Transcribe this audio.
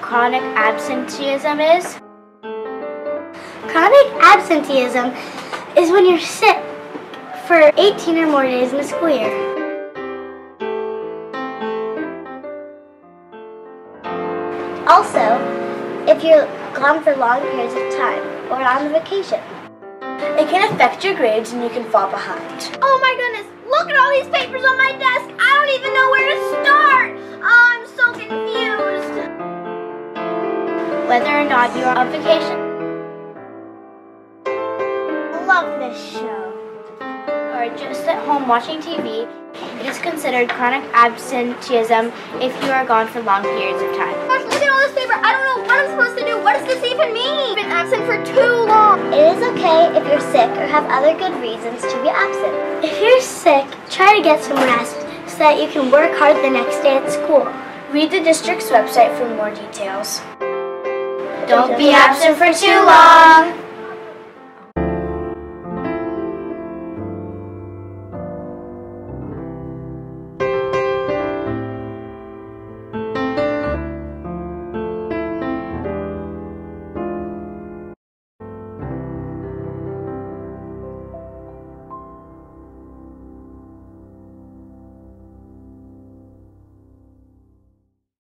chronic absenteeism is? Chronic absenteeism is when you're sick for 18 or more days in a school year. Also, if you're gone for long periods of time or on vacation. It can affect your grades and you can fall behind. Oh my goodness, look at all these papers on my desk. Whether or not you're on vacation Love this show. or just at home watching TV, it is considered chronic absenteeism if you are gone for long periods of time. Gosh, look at all this paper. I don't know what I'm supposed to do. What does this even mean? I've been absent for too long. It is okay if you're sick or have other good reasons to be absent. If you're sick, try to get some rest so that you can work hard the next day at school. Read the district's website for more details. Don't be absent for too long.